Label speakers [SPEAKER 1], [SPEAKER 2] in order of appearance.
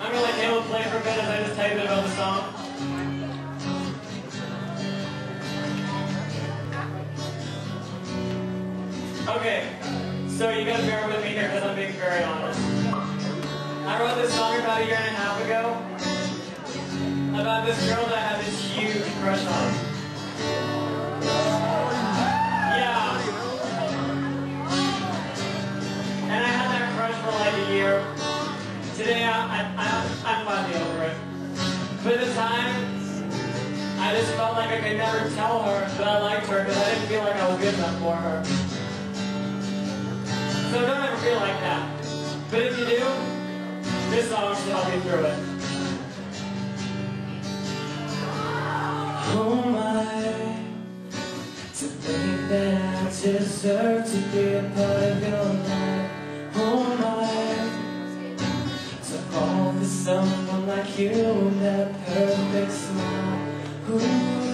[SPEAKER 1] I'm gonna let Caleb play for a bit as I just tell about the song. Okay, so you gotta bear with me here because I'm being very honest. I wrote this song about a year and a half ago about this girl that I had this huge crush on. I just felt like I could never tell her that I liked her because I didn't feel like I was good enough for her. So don't ever feel like that. But if you do, this song should help you through it.
[SPEAKER 2] Oh my, to think that I deserve to be a part of your life. Oh my, to fall for someone like you with that perfect smile. Ooh,